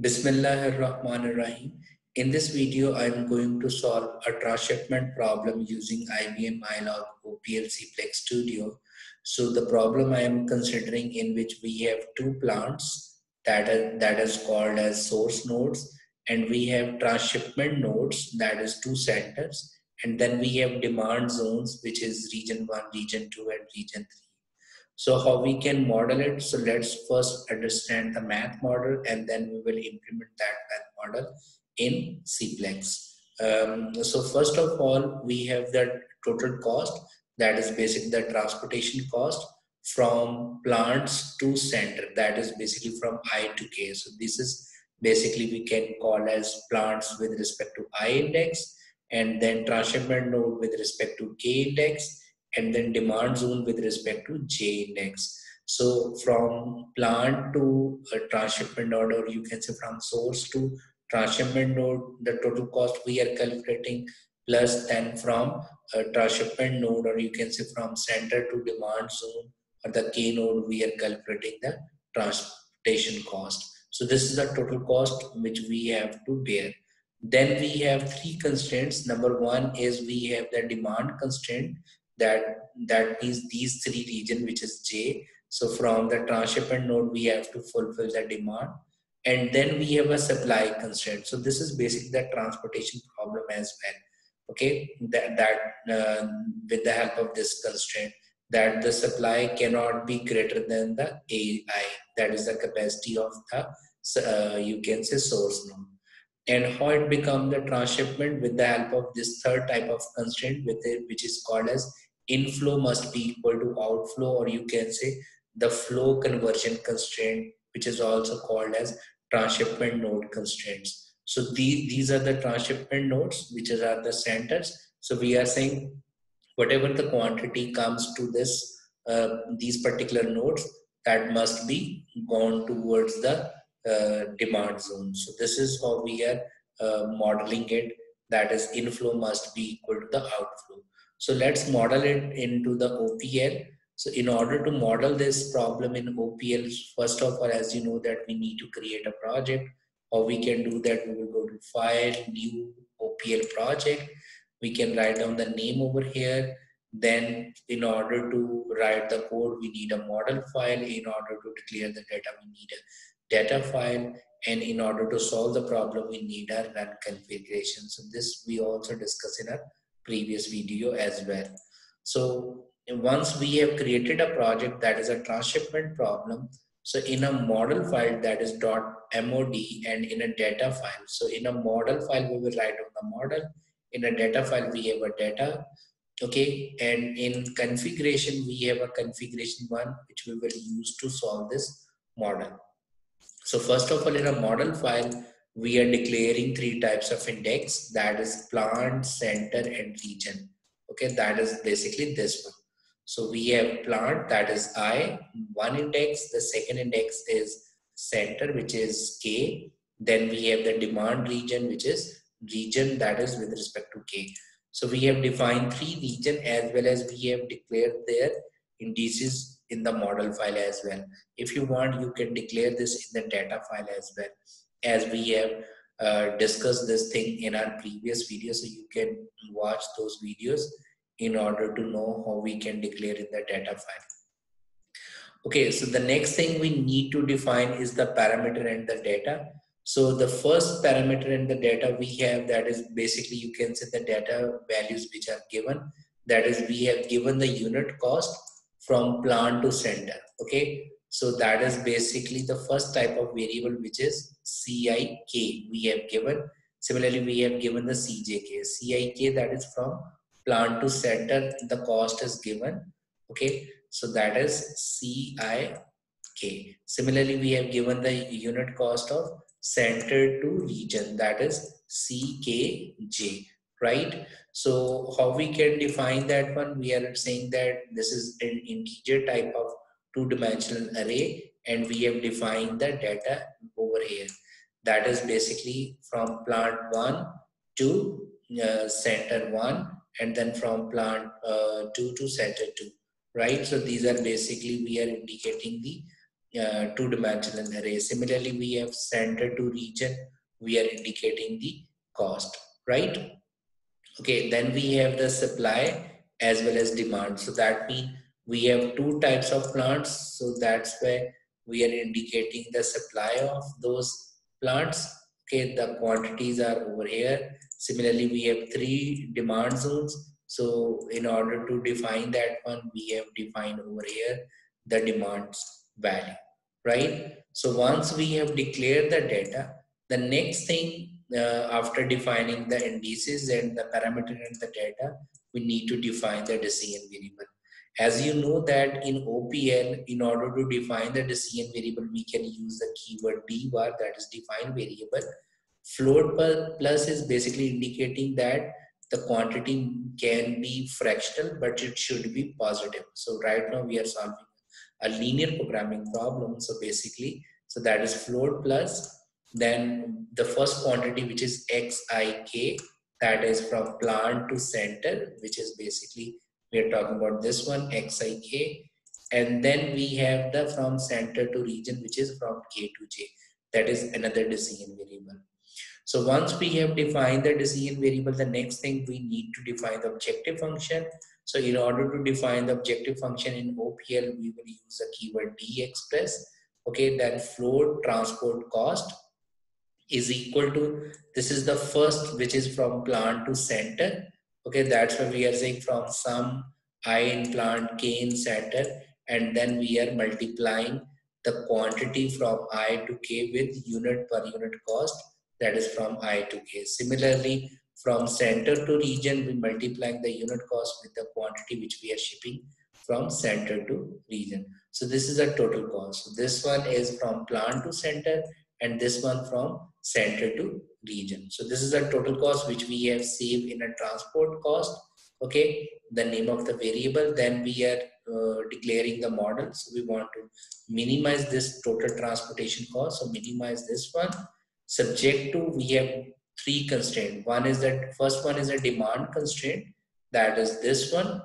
Bismillahirrahmanirrahim. In this video, I'm going to solve a transshipment problem using IBM iLog OPL Cplex Studio. So the problem I am considering in which we have two plants that that is called as source nodes and we have transshipment nodes that is two centers and then we have demand zones which is region 1, region 2 and region 3 so how we can model it? So let's first understand the math model and then we will implement that math model in Cplex. Um, so first of all, we have the total cost that is basically the transportation cost from plants to center that is basically from I to K. So this is basically we can call as plants with respect to I index and then transshipment node with respect to K index and then demand zone with respect to J index. So from plant to a transshipment node, or you can say from source to transshipment node, the total cost we are calculating plus then from a transshipment node, or you can say from center to demand zone or the K node, we are calculating the transportation cost. So this is the total cost which we have to bear. Then we have three constraints. Number one is we have the demand constraint that that means these three region which is J. So from the transshipment node, we have to fulfill the demand. And then we have a supply constraint. So this is basically the transportation problem as well. Okay, that, that uh, with the help of this constraint, that the supply cannot be greater than the AI, that is the capacity of the, uh, you can say source node and how it become the transshipment with the help of this third type of constraint with it, which is called as inflow must be equal to outflow or you can say the flow conversion constraint which is also called as transshipment node constraints. So the, these are the transshipment nodes which are the centers. So we are saying whatever the quantity comes to this uh, these particular nodes that must be gone towards the demand zone so this is how we are uh, modeling it that is inflow must be equal to the outflow so let's model it into the OPL. So in order to model this problem in OPL, first of all, as you know that we need to create a project or we can do that. We will go to file, new OPL project. We can write down the name over here. Then in order to write the code, we need a model file. In order to declare the data, we need a data file. And in order to solve the problem, we need our run configuration. So this we also discuss in our previous video as well. So once we have created a project that is a transshipment problem, so in a model file that is .mod and in a data file. So in a model file, we will write on the model. In a data file, we have a data. Okay, and in configuration, we have a configuration one which we will use to solve this model. So first of all, in a model file, we are declaring three types of index that is plant, center and region. Okay, that is basically this one. So we have plant that is I, one index, the second index is center which is K. Then we have the demand region which is region that is with respect to K. So we have defined three region as well as we have declared their indices in the model file as well. If you want, you can declare this in the data file as well. As we have uh, discussed this thing in our previous video so you can watch those videos in order to know how we can declare in the data file. Okay so the next thing we need to define is the parameter and the data. So the first parameter in the data we have that is basically you can say the data values which are given. That is we have given the unit cost from plant to center okay so that is basically the first type of variable which is CIK we have given. Similarly, we have given the CJK. CIK that is from plant to center, the cost is given. Okay, so that is CIK. Similarly, we have given the unit cost of center to region that is CKJ right so how we can define that one we are saying that this is an integer type of two-dimensional array and we have defined the data over here. That is basically from plant 1 to uh, center 1 and then from plant uh, 2 to center 2 right so these are basically we are indicating the uh, two-dimensional array. Similarly, we have center to region. We are indicating the cost, right? Okay, then we have the supply as well as demand. So that means we have two types of plants. So that's where we are indicating the supply of those plants. Okay, the quantities are over here. Similarly, we have three demand zones. So in order to define that one, we have defined over here the demands value, right? So once we have declared the data, the next thing uh, after defining the indices and the parameter and the data, we need to define the decision variable. As you know that in OPL, in order to define the decision variable, we can use the keyword dvar that is defined variable. Float plus is basically indicating that the quantity can be fractional, but it should be positive. So right now we are solving a linear programming problem. So basically, so that is float plus then the first quantity which is xik that is from plant to center which is basically we are talking about this one xik and then we have the from center to region which is from k to j. That is another decision variable. So once we have defined the decision variable the next thing we need to define the objective function. So in order to define the objective function in opl we will use the keyword dexpr. Okay then float transport cost is equal to this is the first which is from plant to center. Okay that's why we are saying from sum i in plant k in center and then we are multiplying the quantity from i to k with unit per unit cost that is from i to k. Similarly from center to region we multiplying the unit cost with the quantity which we are shipping from center to region. So this is a total cost. So this one is from plant to center and this one from center to region. So this is a total cost which we have saved in a transport cost. Okay, the name of the variable. Then we are uh, declaring the model. So we want to minimize this total transportation cost. So minimize this one. Subject to we have three constraints. One is that first one is a demand constraint. That is this one.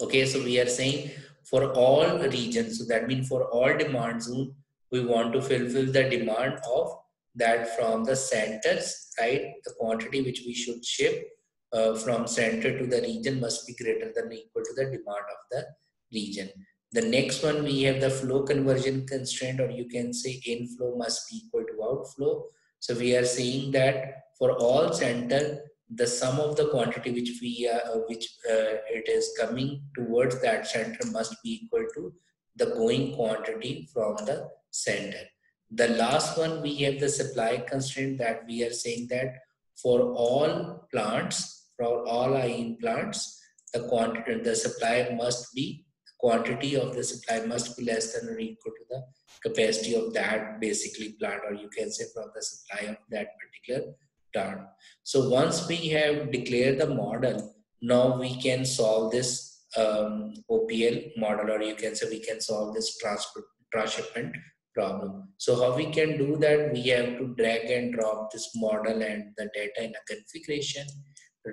Okay, so we are saying for all regions. So that means for all demand zone, we want to fulfill the demand of that from the centers, right, the quantity which we should ship uh, from center to the region must be greater than equal to the demand of the region. The next one, we have the flow conversion constraint, or you can say inflow must be equal to outflow. So we are saying that for all center, the sum of the quantity which we uh, which uh, it is coming towards that center must be equal to the going quantity from the center. The last one, we have the supply constraint that we are saying that for all plants, for all IN plants, the quantity, the supply must be, quantity of the supply must be less than or equal to the capacity of that basically plant, or you can say from the supply of that particular plant. So once we have declared the model, now we can solve this um, OPL model, or you can say we can solve this transport transshipment problem. So how we can do that? We have to drag and drop this model and the data in a configuration,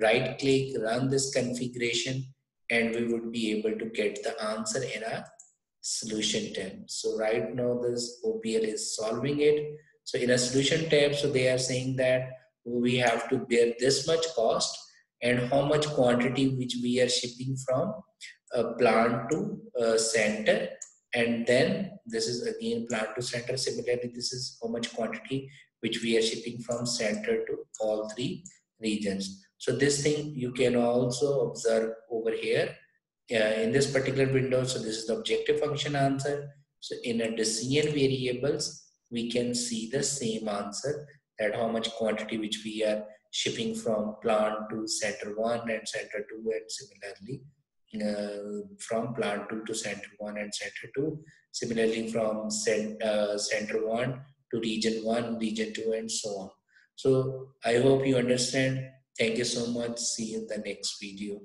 right click, run this configuration, and we would be able to get the answer in a solution tab. So right now this OPL is solving it. So in a solution tab, so they are saying that we have to bear this much cost and how much quantity which we are shipping from a plant to a center. And then this is again plant to center. Similarly this is how much quantity which we are shipping from center to all three regions. So this thing you can also observe over here. Uh, in this particular window so this is the objective function answer. So in a decision variables we can see the same answer that how much quantity which we are shipping from plant to center 1 and center 2 and similarly uh, from plant 2 to center 1 and center 2. Similarly, from cent, uh, center 1 to region 1, region 2, and so on. So I hope you understand. Thank you so much. See you in the next video.